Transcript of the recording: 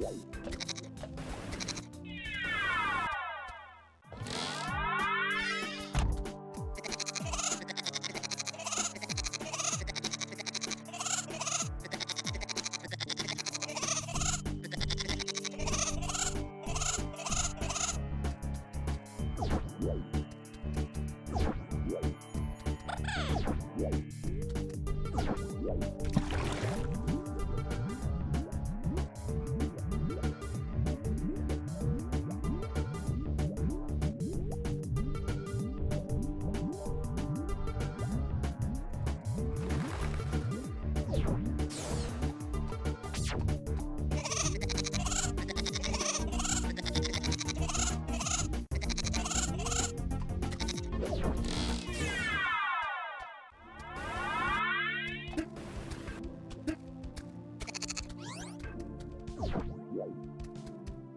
Bye.